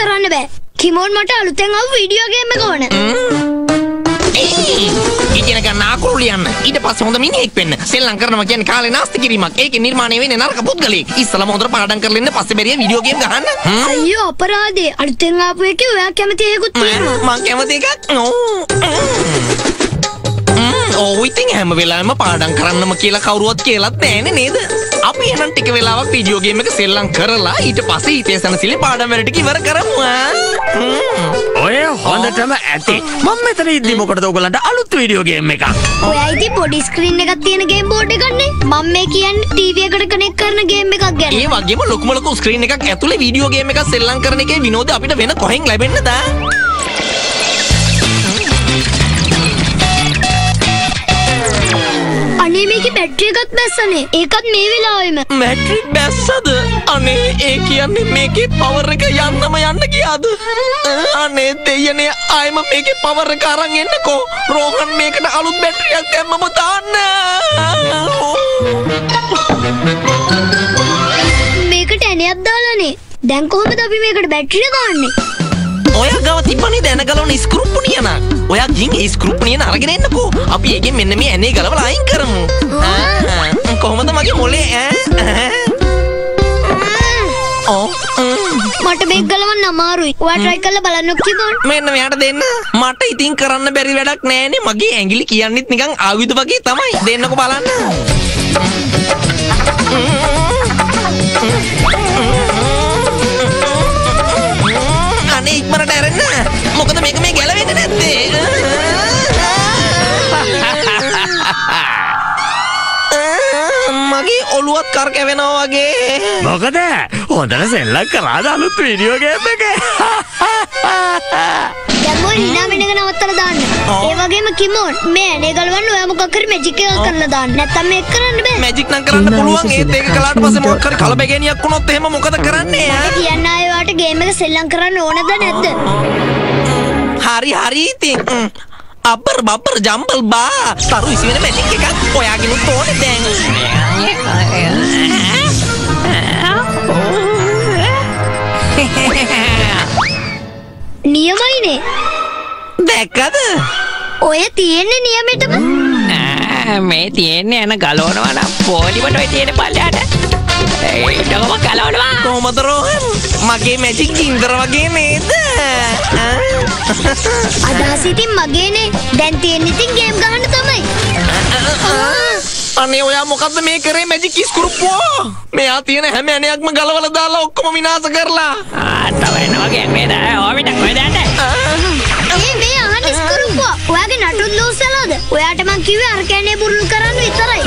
කරන්න බෑ. කිමෝන් මට අලුතෙන් ආව වීඩියෝ ගේම් එක ඕන. ඉගෙන ගන්න අකුරු ලියන්න. ඊට පස්සේ හොඳ මිනිහෙක් වෙන්න. සෙල්ලම් කරනවා කියන්නේ කාලේ නාස්ති කිරීමක්. ඒකේ නිර්මාණය වෙන්නේ නරක පුද්ගලයෙක්. ඉස්සලම හොඳට පාඩම් කරලා ඉන්න පස්සේ බැරිය වීඩියෝ ගේම් ගහන්න? අයියෝ අපරාධේ. අලුතෙන් ආපු එකේ ඔයා කැමති ඒකුත් තියෙනවා. මං කැමති එකක්. ඕ ඉතින් හැම වෙලාවෙම පාඩම් කරන්නම කියලා කවුරුවත් කියලත් නෑනේ නේද අපි එහෙනම් ටික වෙලාවක් වීඩියෝ ගේම් එක සෙල්ලම් කරලා ඊට පස්සේ හිතේ සනසිලේ පාඩම් වැඩ ටික ඉවර කරමු ආ. හ්ම්. ඔය හොඳටම ඇති මම මෙතන ඉද්දි මොකටද ඔයගලන්ට අලුත් වීඩියෝ ගේම් එකක් ඔයා ඉතින් පොඩි ස්ක්‍රීන් එකක් තියෙන ගේම් බෝඩ් එකක්නේ. මම මේ කියන්නේ ටීවී එකට කනෙක්ට් කරන ගේම් එකක් ගැන. ඒ වගේම ලොකුම ලොකු ස්ක්‍රීන් එකක් ඇතුලේ වීඩියෝ ගේම් එකක් සෙල්ලම් කරන එකේ විනෝද අපිට වෙන කොහෙන් ලැබෙන්නද? අනේ මේකේ බැටරි එකක් බැස්සනේ. ඒකත් මේ වෙලාවෙම. මැට්‍රික් බැස්සද? අනේ ඒ කියන්නේ මේකේ පවර් එක යන්නම යන්න ගියාද? අනේ දෙයනේ ආයෙම මේකේ පවර් එක අරන් එන්නකෝ. රෝහන් මේකට අලුත් බැටරියක් දැම්මම දාන්න. මේකට ඇණයක් දාලානේ. දැන් කොහොමද අපි මේකට බැටරිය දාන්නේ? ඔයා ගාව තිබ්බනේ දැන ගලවන ස්ක්‍රූප්පු නියන. ඔයා ගින් ඒ ස්ක්‍රූප්පු නියන අරගෙන එන්නකෝ. අපි ඒකෙන් මෙන්න මේ ඇනේ ගලවලා අයින් කරමු. කොහොමද මගේ මොලේ ඈ? මට මේක ගලවන්න අමාරුයි. ඔයා try කරලා බලන්නකෝ කිමෝන්. මෙන්න මෙයාට දෙන්න මට ඉතින් කරන්න බැරි වැඩක් නෑනේ මගේ ඇඟිලි කියන්නෙත් නිකන් ආයුධ වගේ තමයි දෙන්නකො බලන්න මොකද මේක මේ ගැලවෙන්නේ නැත්තේ මගේ ඔළුවත් කරකැවෙනවා වගේ මොකද හොඳට සෙල්ලක් කරාද අලුත් වීඩියෝ ගේම් එක මොයි hina වෙන එක නවත්තලා දාන්න. ඒ වගේම කිමෝන් මේ ඇණේ ගලවන්න ඔයා මොකක් හරි මැජික් එකක් කරලා දාන්න. නැත්තම් මේක කරන්න බෑ. මැජික් නම් කරන්න පුළුවන් ඒත් ඒක කළාට පස්සේ මොකක් හරි කලබගෑනියක් වුණොත් එහෙම මොකද කරන්නේ ඈ? කියන්න ආයේ වාට ගේම් එක සෙල්ලම් කරන්න ඕනද නැද්ද? හරි ඉතින් ම්. අපර් බපර් ජම්බල් බා තරු ඉසි වෙන මැජික් එකක් ඔයාගෙනුත් ඕනේ දැන් නියමයිනේ. දැක්කද ඔය තියෙන්නේ නියමෙටම. මේ තියෙන්නේ යන ගලවනවා නම් පොලිමට ඔය තියෙන පල්ලයට ඒටකම ගලවනවා කොහොමද රෝහන් මගේ මැජික් ජින්දර වගේ නේද ඈ? අදහස ඉතින් මගේනේ. දැන් තියෙන්නේ ඉතින් ගේම් ගහන්න තමයි. අනේ ඔයා මොකද්ද මේ කරේ මැජික් ඉස්කුරුප්පෝ මෙයා තියෙන හැම ඇණයක්ම ගලවලා දාලා ඔක්කොම විනාශ කරලා ආතවන්න වගේ නේද ඕමිට කොයිදන්න ඒ මේ අහන්න ස්කරුප්පුවා. ඔයාගේ නටුත් ලූස් වෙලාද? ඔයාට මං කිව්වේ අර කෑනේ බුරුල් කරන්න විතරයි.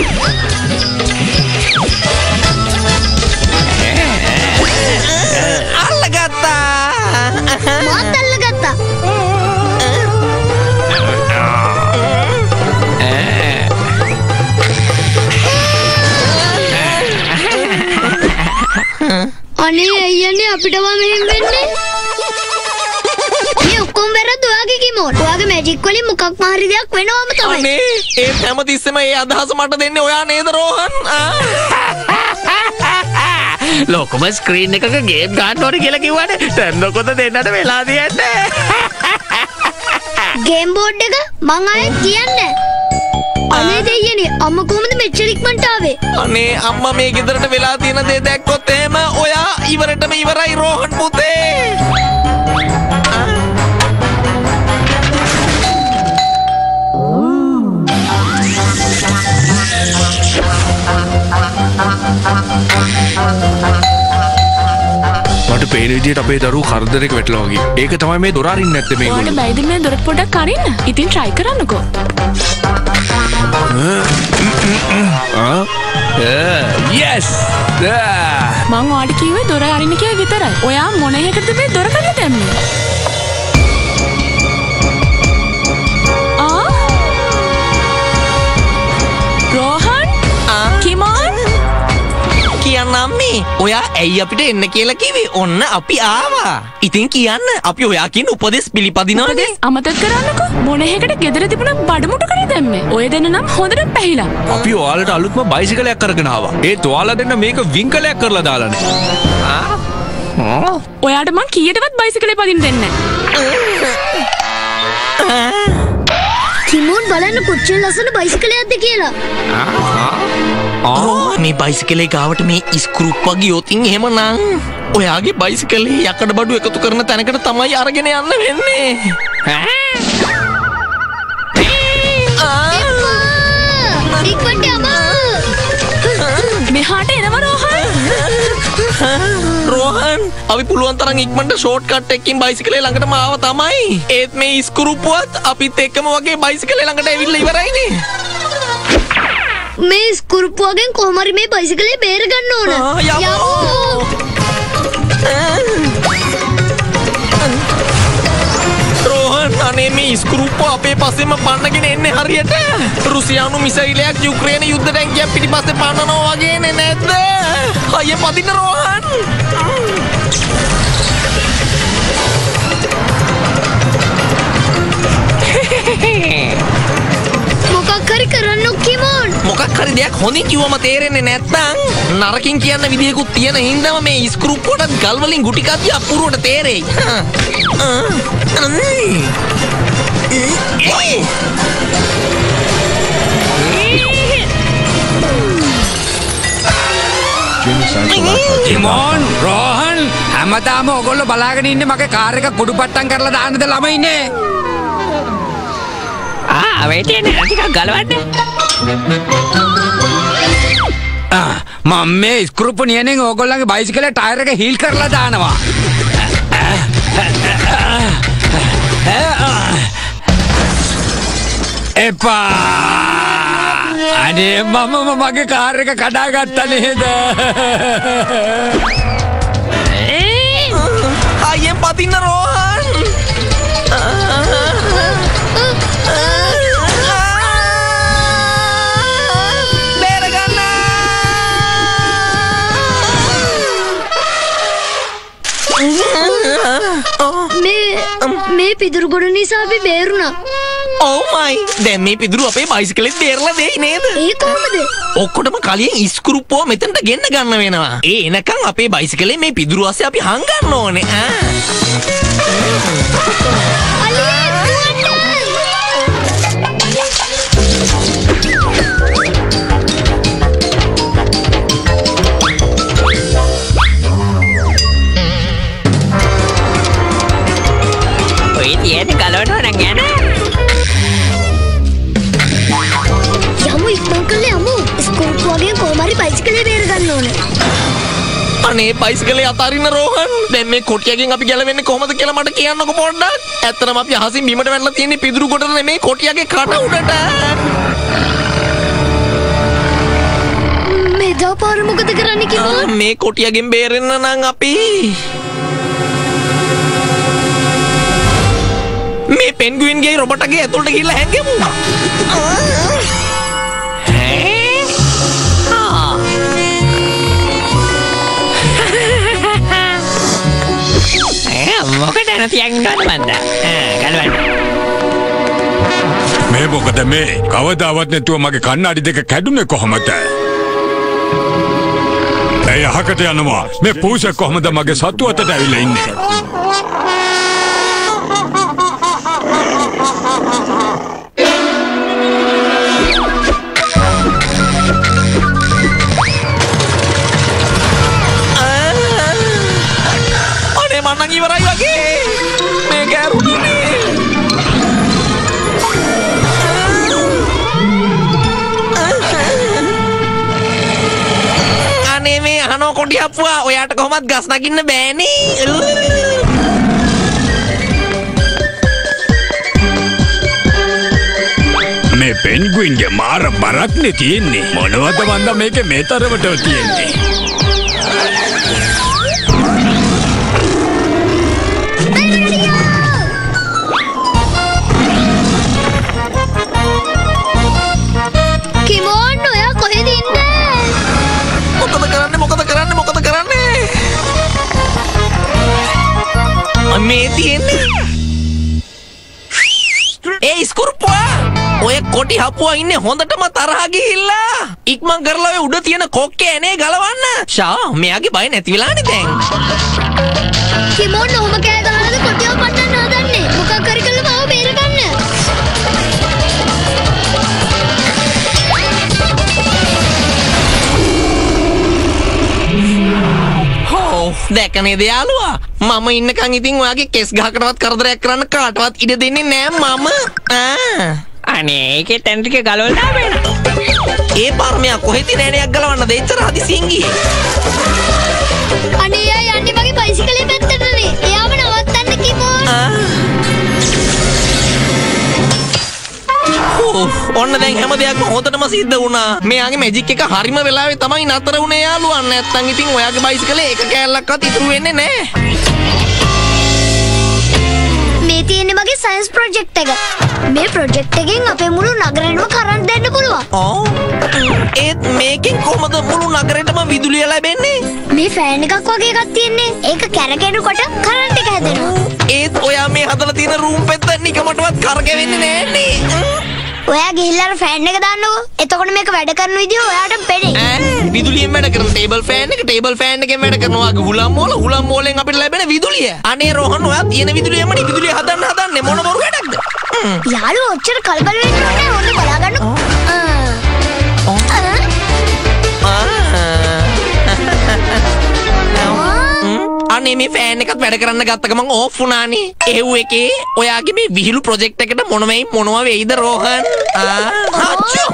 අපිටම මෙහෙම වෙන්නේ. මේ ඔක්කොම වැරද්ද ඔයාගේ කිමෝන්. ඔයාගේ මැජික් වලින් මොකක් හරි දෙයක් වෙනවම තමයි. අනේ ඒ හැමතිස්සෙම ඒ අදහස මට දෙන්නේ ඔයා නේද රෝහන්. ලොකම ස්ක්‍රීන් එකක ගේම් ගන්න ඕනේ කියලා කිව්වනේ දැන් මොකද දෙන්නට වෙලා තියන්නේ ගේම් බෝඩ් එක මං ආයෙත් කියන්නේ. අනේ දෙයියනේ අම්මා කොහොමද මෙච්චර ඉක්මනට ආවේ? අනේ අම්මා මේ ගෙදරට වෙලා තියෙන දේ දැක්කොත් එහෙම ඔයා ඉවරටම ඉවරයි රෝහන් පුතේ මට පේන විදිහට අපේ දරුවෝ කරදරයක වැටලා වගේ. ඒක තමයි මේ දොර අරින්න නැත්තේ ඔයාට මේගොල්ලෝ. බැයිද මේ දොරට පොඩක් අරින්න? ඉතින් try කරන්නකෝ. ආ! මං ඔයාට කිව්වේ දොර අරින්න කියලා විතරයි. ඔයා මොන එකටද මේ දොර කඩලා අම්මේ ඔයා ඇයි අපිට එන්න කියලා කිව්වේ ඔන්න අපි ආවා ඉතින් කියන්න අපි ඔයාකින් උපදෙස් පිළිපදිනවද අමතක කරන්නකෝ මොන එකකට ගෙදර තිබුණ බඩමුට්ටු කරේ දැම්මේ. ඔය දෙන්න නම් හොඳට පැහිලා. අපි ඔයාලට අලුත්ම බයිසිකලයක් අරගෙන ආවා. ඒත් ඔයාලා දෙන්න මේක වින්කලයක් කරලා දාලානේ. ඔයාට මං කීයටවත් බයිසිකලේ පදින්න දෙන්නේ තිමෝන් බලන්න කොච්චර ලස්සන බයිසිකලයක්ද කියලා. මේ බයිසිකලේ ගාවට මේ ඉස්කරුප්ප ගියොතින් එහෙමනම් ඔයාගේ බයිසිකලේ යකඩ බඩු එකතු කරන තැනකට තමයි අරගෙන යන්න වෙන්නේ. මෙහාට එනව රෝහන් රෝහන් අපි පුළුවන් තරම් ඉක්මනට ෂෝට් කට් එකකින් බයිසිකලේ ළඟටම ආව තමයි. ඒත් මේ ඉස්කරුප්පුවත් අපිත් එක්කම වගේ බයිසිකලේ ළඟට ඇවිල්ලා ඉවරයිනේ. මේ ස්කුරුප්පුවගෙන් කොහොම හරි මේ බයිසිකලේ බේර ගන්න ඕන. යමු. රෝහන් අනේ මේ ඉස්කරුප්ප අපේ පස්සෙම පන්නගෙන එන්නේ හරියට රුසියානු මිසයිලයක් යුක්‍රේන යුද්ධ ටැංකියක් පිටිපස්සේ පන්නනවා වගේනේ නැද්ද? අයියේ පදින්න රෝහන්. හරි දෙයක් හොඳින් කිව්වම තේරෙන්නේ නැත්නම් නරකින් කියන්න විදියකුත් තියෙන හින්දාම මේ ස්ක්‍රූප්පුවටත් ගල් වලින් ගුටි කද්දී අපූර්වට තේරෙයි. තිමෝන් රෝහන් හැමදාම ඔගොල්ලො බලාගෙන ඉන්න මගේ කාර් එක කුඩු පට්ටම් කරලා දාන්නද ළමයින්නේ ආ වෙටියන ටිකක් ගලවන්න මම මේ ස්කෘප්පු නියනෙන් ඕගොල්ලන්ගේ බයිසිකලේ ටයර් එක හීල් කරලා දානවා. එපා. අනේ මමම මගේ කාර් එක කඩාගත්ත නේද? අයියෙන් පතින්න රෝහන් මේ මේ පිදුරු ගොඩ නිසා අපි බේරුණා. ඕමයි දැන් මේ පිදුරු අපේ බයිසිකලෙත් බේරලා දෙයි නේද? ඒ කොහොමද? ඔක්කොටම කලින් ඉස්කුරුප්පෝ මෙතනට ගෙන්න ගන්න වෙනවා. ඒ එනකන් අපේ බයිසිකලේ මේ පිදුරු අස්සේ අපි හංගන්න ඕනේ. ඈ බයිසිකලේ බේර ගන්න ඕන. අනේ බයිසිකලේ අතාරින්න රෝහන් දැන් මේ කොටියගෙන් අපි ගැලවෙන්නේ කොහොමද කියලා මට කියන්නකෝ පොඩ්ඩක් ඇත්තටම අපි අහසින් බිමට වැටලා තියෙන්නේ පිදුරු කොටට නෙමෙයි කොටියගේ කට උඩට මෙදා පාර මොකද කරන්න කිව්වොත්? මේ කොටියගෙන් බේරෙන්න නම් අපි මේ පෙන්ගුවින්ගේ රොබටගේ ඇතුළට ගිහිල්ලා හැංගෙමු මොකට යන තියන්ගන්න මන්ද ගලවන්න මේ මොකද මේ? කවදාවත් නැතුව මගේ කන්නාඩි දෙක කැඩුනේ කොහොමද? ඇයි අහකට යනවා? මේ පූස කොහොමද මගේ සතු අතට ඇවිල්ලා ඉන්නේ? අප්පුවා ඔයාට කොහොමත් ගස් නගින්න බෑනේ. මේ පෙන්ගුයින්ගේ මාර බරක්නේ තියෙන්නේ. මොනවද වන්ද මේක මේ තරමට තියෙන්නේ? කොටි හපුවා ඉන්නේ හොඳටම තරහා ගිහිල්ලා. ඉක්මන් කරලා ඔය උඩ තියෙන කොක්කේ ඇනේ ගලවන්න. ෂා මෙයාගේ බය නැති වෙලානේ දැන්. කිමෝන් ඔහොම කෑ ගහනද කොටියව පන්නන්න හදන්නේ මොකක් හරි කළා මාව බේරගන්න. දැකනේ දයාලුවා. මම ඉන්නකං ඉතින් ඔයාගේ කෙස් ගහකටවත් කරදරයක් කරන්න කාටවත් ඉඩ දෙන්නේ නෑ මම. ආ. අනේ ඒකේ තැන් ටික ගලවලා වෙන. ඒ පර්මයක් කොහෙති නෑනයක් ගලවන්න දෙච්චර හදිසියෙන් ගියේ අනේ එයා යන්නේ මගේ බයිසිකලේ පැත්තටනේ එයාව නවත්තන්න ඕ, ඔන්න දැන් හැම දෙයක්ම හොඳටම සිද්ධ වුණා. මෙයාගේ මැජික් එක හරිම වෙලාවේ තමයි නතර වුණේ යාළුවා. නැත්තම් ඉතින් ඔයාගේ බයිසිකලේ එක කෑල්ලක්වත් ඉතුරු වෙන්නේ නැහැ. මේ තියෙන්නේ මගේ සයන්ස් ප්‍රොජෙක්ට් එක මේ ප්‍රොජෙක්ට් එකෙන් අපේ මුළු නගරෙටම කරන්ට් දෙන්න පුළුවන්. ඒත් මේකෙන් කොහමද මුළු නගරෙටම විදුලිය ලැබෙන්නේ? මේ ෆෑන් එකක් වගේ එකක් තියෙන්නේ ඒක කැරකෙනකොට කරන්ට් එක හැදෙනවා ඒත් ඔයා මේ හදලා තියෙන රූම් පෙත්ත නිකමටවත් කරකෙවෙන්නේ නෑනේ. ඔයා ගිහිල්ලා අර ෆෑන් එක දාන්නකෝ. එතකොට මේක වැඩ කරන විදිහ ඔයාට පෙනේ. ඈ? විදුලියෙන් වැඩ කරන ටේබල් ෆෑන් එක ටේබල් ෆෑන් එකෙන් වැඩ කරනවා. හුලම් මෝල හුලම් මෝලෙන් අපිට ලැබෙන විදුලිය. අනේ රෝහන් ඔයා තියෙන විදුලියෙම නේ. විදුලිය හදන්න හදන්නේ මොන බොරු වැඩක්ද? යාළුවෝ ඔච්චර කලබල වෙන්න ඕනේ ඔන්න බලාගන්නකෝ අනේ මේ ෆෑන් එකත් වැඩ කරන්න ගත්ත ගමන් ඕෆ් වුණානේ. එව් එකේ ඔයාගේ මේ විහිළු ප්‍රොජෙක්ට් එකට මොන වෙයි මොනවා වෙයිද රෝහන්? ආ අච්චෝ.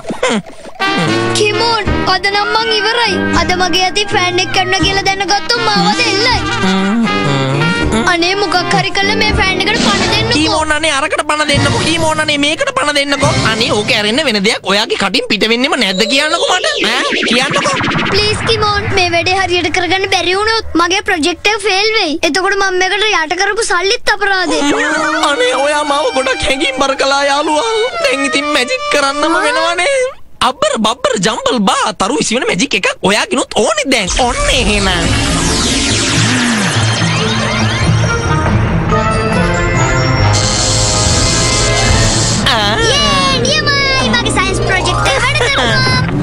කිමෝන් අද නම් මං ඉවරයි අද මගේ අතින් ෆෑන් එක කරන්න කියලා දැනගත්තොත් මාව දෙල්ලයි අනේ මොකක් හරි කළා මේ ෆෑන් එකට පණ දෙන්නකෝ. කීමෝන් අනේ අරකට පණ දෙන්නකෝ? කීමෝන් අනේ මේකට පණ දෙන්නකෝ? අනේ ඕක ඇරෙන්න වෙන දෙයක්. ඔයාගේ කටින් පිට වෙන්නෙම නැද්ද කියන්නකෝ මට? ඈ? කියන්නකෝ. ප්ලීස් කිමෝන් මේ වැඩේ හරියට කරගන්න බැරි වුණොත් මගේ ප්‍රොජෙක්ට් එක ෆේල් වෙයි. එතකොට මම මේකට යට කරපු සල්ලිත් අපරාධේ. අනේ ඔයා මාව ගොඩක් හැඟීම් බර කළා යාළුවා. දැන් ඉතින් මැජික් කරන්නම වෙනවනේ. අබ්බර බබ්බර ජම්බල් බා තරු විසි වෙන මැජික් එකක් ඔයාගෙනුත් ඕනේ දැන්. ඔන්න එහෙනම්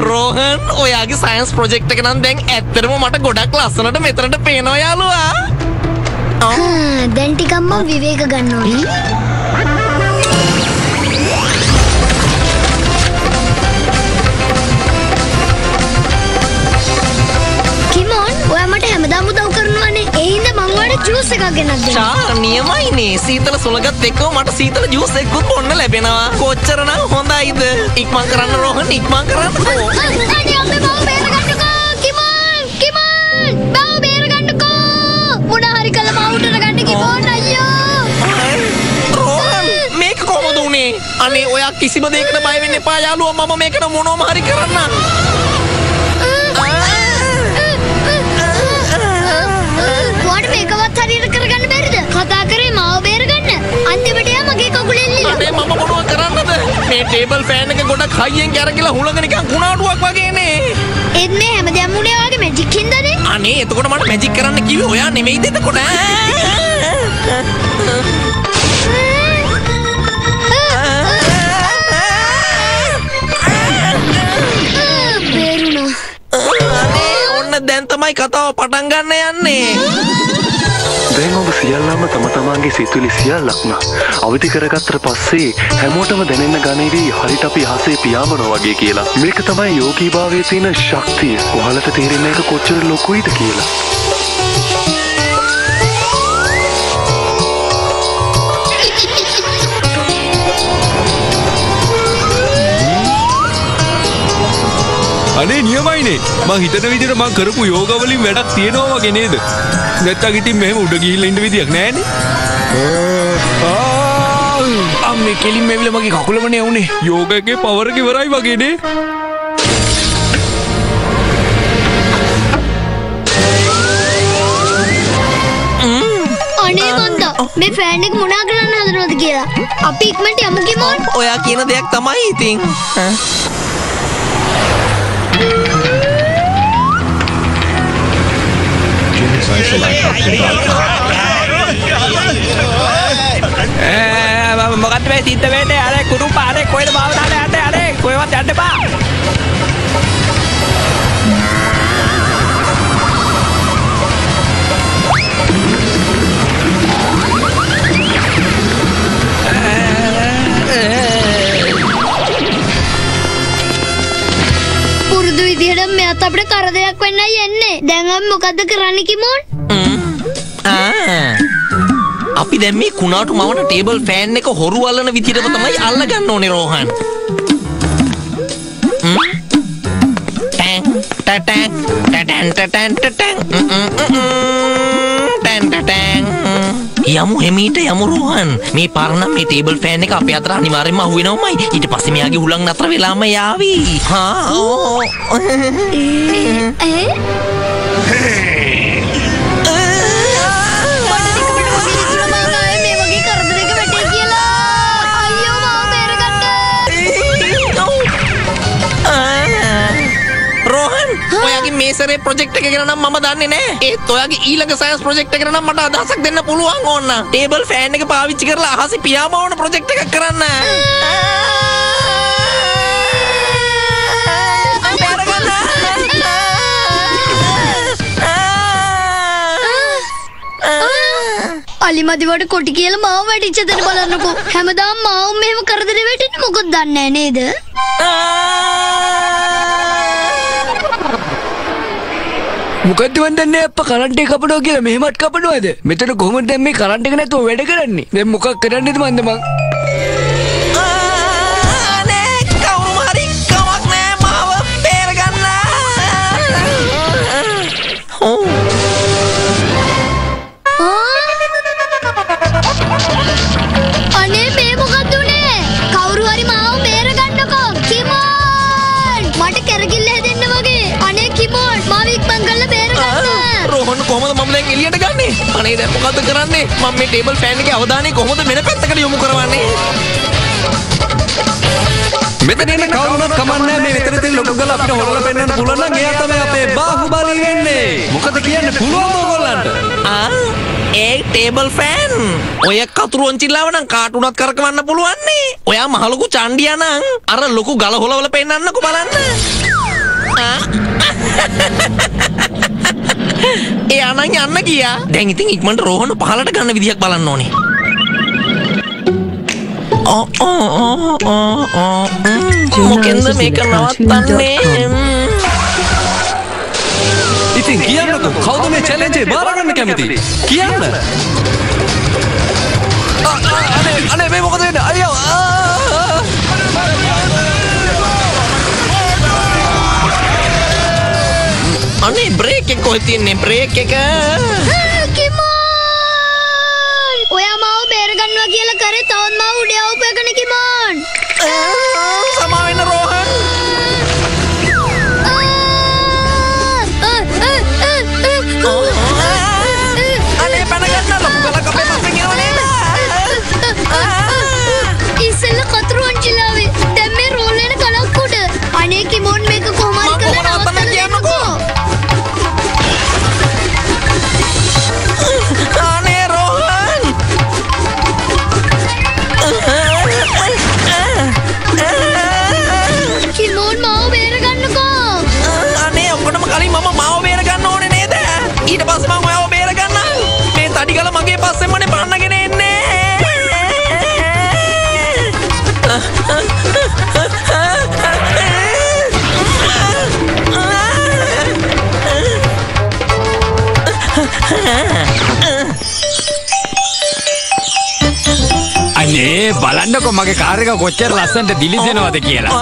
රෝහන් ඔයාගේ සයින්ස් ප්‍රොජෙක්් එක නම් දැන් ඇත්තරම මට ගොඩක් ලස්සනට මෙතරට පේනවා යාලුවා හා, දැන් ටිකක් මම විවේක ගන්න හින්දා මං ඔයාලට ජූස් එකක් ගෙනත් දෙනවා චා නියමයිනේ සීතල සුළගත් එක්කම මට සීතල ජූස් එක්කුත් බොන්න ලැබෙනවා. කොච්චරනම් හොඳයිද? ඉක්මන් කරන්න රෝහන් ඉක්මන් කරන්න අනේ අපේ මාව බේරගන්නකෝ. කිමෝන් කිමෝන් මාව බේරගන්නකෝ. මොන හරි කළා මාව උඩට ගන්න කිමෝන් අයියෝ. රෝහන් මේක කොහොමද උනේ? අනේ ඔයා කිසිම දෙයකට බය වෙන්න එපා. යාළුවා මම මේකට මොනවම හරි කරන්න මේ ටේබල් ෆෑන් එක ගොඩක් හයියෙන් කැරකිලා හුලඟ නිකන් කුණාටුවක් වගේනේ මේ හැමදේම උනේ ඔයාගේ මැජික් හින්දානේ. අනේ එතකොට මට මැජික් කරන්න කිව්වේ ඔයා නෙමෙයිද එතකොට. දැන් තමයි කතාව පටන් ගන්න යන්නේ දැන් ඔබ සියල්ලම තම තමාගේ සිතුලි සියල්ලක්ම අවධි කරගත්තර පස්සේ හැමෝටම දැනෙන්න ගනේවී හරිට අපි හසේ පියාඹනෝ වගේ කියලා. මේක තමයි යෝගීභාවය තියෙන ශක්තිය. ඔහලට තේරෙන්න එක කොච්චර ලොකුයිද කියලා. අනේ නියමයිනේ. මං හිතන විදිහට මං කරපු යෝගවලින් වැඩක් තියෙනවා වගේ නේද? නැත්තම් ඉතින් මෙහෙම උඩ ගිහිල්ලා ඉන්න විදියක් නෑනේ අම්මේ කෙලින් මෙවිල මගේ කකුලමනේ වුනේ. යෝග එකේ පවර එක ඉවරයි වගේනේ අනේ මන්දා මේ ෆෑන් එක මොනා කරන්න හදනවද කියලා. අපි ඉක්මනට යමු කිමෝන්. ඔයා කියන දෙයක් තමයි ඉතින්. ඈ. මොකත් මේ සිද්ධ වෙන්නේ අර කුරු පාරේ කොහෙද භාවනාවට යන්නේ අර කොහෙවත් යන්න එපා අපිට කරදරයක් වෙන්නයි එන්නේ. දැන් අපි මොකද්ද කරන්න කිමෝන්? ආ. අපි දැන් මේ කුණාටු මවන ටේබල් ෆෑන් එක හොරු අල්ලන විදිහටම තමයි අල්ලගන්න ඕනේ රෝහන්. හ්ම්? ටැන් ටටැන් ටටැන් ටටැන් ටටැන් ම්ම් ම්ම් ම්ම්. ටැන් ටටැන් යමු හෙමීට යමු රෝහන් මේ පරණ මේ ටේබල් ෆෑන් එක අපේ අතර අනිවාර්යෙන්ම අහුවෙනවමයි ඊට පස්සේ මෙයාගේ හුලං නතර වෙලාම යාවි හා ඕ ඈ? මේසරේ ප්‍රොජෙක්ට් එක ගැන නම් මම දන්නේ නෑ ඒත් ඔයාගේ ඊළඟ සයන්ස් ප්‍රොජෙක්ට් එක ගැන නම් මට අදහසක් දෙන්න පුළුවන් ඕන්න ටේබල් ෆෑන් එක පාවිච්චි කරලා අහසේ පියාඹවන ප්‍රොජෙක්ට් එකක් කරන්න. අලිමදිවට කොටි කියලා මාව වැටිච්ච දෙන බලන්නකෝ. හැමදාම මාව මෙහෙම කරදරේ වැටෙන්නේ මොකද දන්නේ නැහැ නේද? මොකද වන්දන්නේ අප කරන්ට් එක කපනවා කියලා මෙහෙමත් කපනවද? මෙතන කොහොමද දැන් මේ කරන්ට් එක නැතුව වැඩ කරන්නේ? දැන් මොකක් කරන්නේද මන්ද මං? රෝහන් කොහොමද මම දැන් එළියට ගන්නේ? අනේ දැන් මොකද්ද කරන්නේ? මම මේ ටේබල් ෆෑන් එකේ අවධානය කොහොමද වෙන පැත්තකට යොමු කරවන්නේ? මෙතන ඉන්න කවුරුත් කමන්නේ මේ මෙතන තියෙන ලොකු ගල අපිට හොරලා පෙන්වන්න පුළුවන් නම් එයා තමයි අපේ බාහුබලි වෙන්නේ. මොකද කියන්න පුළුවන් ඕගොල්ලන්ට. ආ ඒ ටේබල් ෆෑන් ඔය කතුරු ඔන්චිල්ලාව නම් කාටුනත් කරකවන්න පුළුවන් නේ. ඔයා මහලොකු චණ්ඩියා නම් අර ලොකු ගල හොලවල පෙන්නන්නකෝ බලන්න. එයා නම් යන්න ගියා. දැන් ඉතින් ඉක්මනට රෝහණ පහලට ගන්න විදියක් බලන්න ඕනේ. මොකෙන්ද මේක නවත්තන්නේ? ඉතින් කියන්නකෝ කවුද මේ චැලෙන්ජ් එක බාර ගන්න කැමති? කියන්න. අනේ අනේ මේ මොකද වෙන්නේ? අයියෝ. අනේ බ්‍රේක් එක කොහෙද තියන්නේ අනේ බලන්නකො මගේ කාර් එක කොච්චර ලස්සනට දිලිසෙනවද කියලා.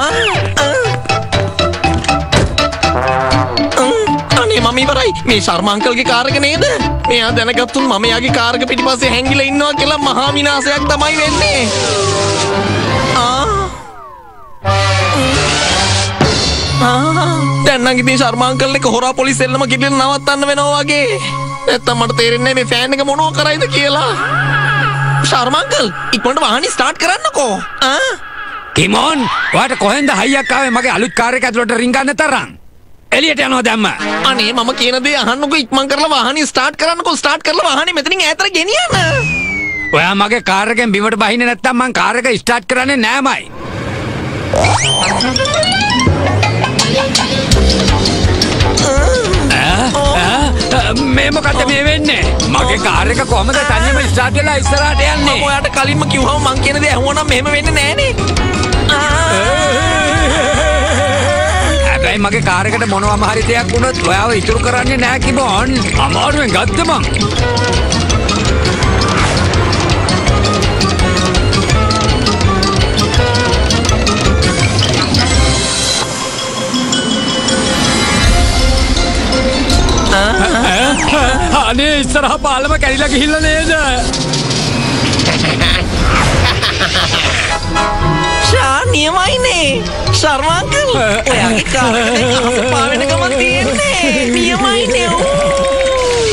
අනේ මම ඉවරයි. මේ ශර්මාංකල්ගේ කාරක නේද? මෙයා දැනගත්තුන් මම යාගේ කාරක පිටිපස්සේ හැංගිලා ඉන්නවා කියලා මහා විනාශයක් තමයි වෙන්නේ. ආ. ආ. දැන් නම් ඉතින් ශර්මාංකල් එක හොරා පොලිස් එල්ලම කිරිල්ල නවත්තන්න වෙනවා වගේ. නැත්තම් මට තේරෙන්නේ නැහැ මේ ෆෑන් එක මොනව කරයිද කියලා. ශර්මාංකල් ඉක්මනට වාහනේ ස්ටාර්ට් කරන්නකෝ කිමෝන් ඔයාට කොහෙන්ද හයියක් ආවේ මගේ අලුත් කාර් එක ඇතුළට රිංගන්න තරම්? එළියට යනවා දැම්ම. අනේ මම කියන දේ අහන්නකෝ ඉක්මන් කරලා වාහනේ ස්ටාර්ට් කරන්නකෝ ස්ටාර්ට් කරලා වාහනේ මෙතනින් ඈතට ගෙනියන්න ඔයා මගේ කාර් එකෙන් බිමට බහින්නේ නැත්තම් මං කාර් එක ස්ටාර්ට් කරන්නේ නෑමයි. වෙන්නේ? මගේ කාර් එක කොහමද තනියම ස්ටාර්ට් වෙලා ඉස්සරහට මම යන්නේ? ඔයාට කලින්ම කිව්වම මං කියන දේ ඇහුවනම් මෙහෙම වෙන්නේ නෑනේ හැබැයි මගේ කාරකට මොනවම හරි දෙයක් වුණොත් ඔයාව ඉතුරු කරන්නේ නැහැ කිබොන් අමාරුවෙන් ගත්ත මං අනේ ඉස්සරහ පාලම කැඩිලා ගිහිල්ලා නේද ෂා නියමයිනේ ශර්මාංකල් ඔයාගේ අහස පාවෙන ගමන් තියෙන්නේ නියමයිනේ ඌ.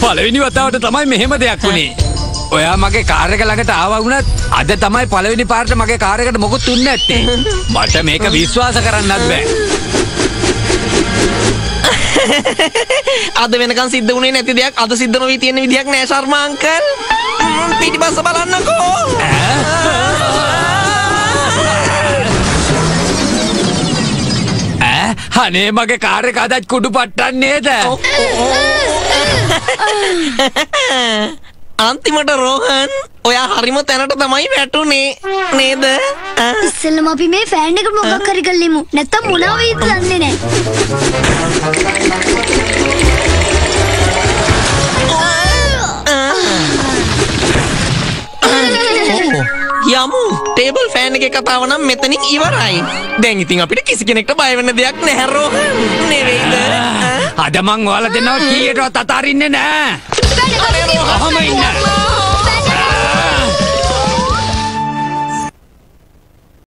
පළවෙනි වතාවට තමයි මෙහෙම දෙයක් වුණේ. ඔයා මගේ කාරක ළඟට ආව වුණත් අද තමයි පළවෙනි පාරට මගේ කාරකට මොකුත් තුන්නේ නැත්තේ. මට මේක විශ්වාස කරන්නත් බෑ. අද වෙනකන් සිද්ධ වුණේ නැති දෙයක් අද සිද්ධ නොවී තියෙන විදියක් නෑ ශර්මා අංකල් ම්ම්, පිටිපස්ස බලන්නකෝ අනේ මගේ කාරක අදත් කුඩු පට්ටන් නේද? අන්තිමට රෝහන් ඔයා හරිම තැනට තමයි වැටුනේ නේද? ඉස්සෙල්ලම අපි මේ ෆෑන් එක මොකක් හරි කරලිමු නැත්තම් මොනවා වෙයිද දන්නේ නැහැ යමු ටේබල් ෆෑන් එක කතාව නම් මෙතනින් ඉවරයි දැන් ඉතින් අපිට කිසි කෙනෙක්ට බය වෙන්න දෙයක් නැහැ රෝහන් නෙවෙයිද? අද මං ඔයාලා දෙන්නව කීයටවත් අතාරින්නේ නෑ. අනේ රෝහන් අහම ඉන්න.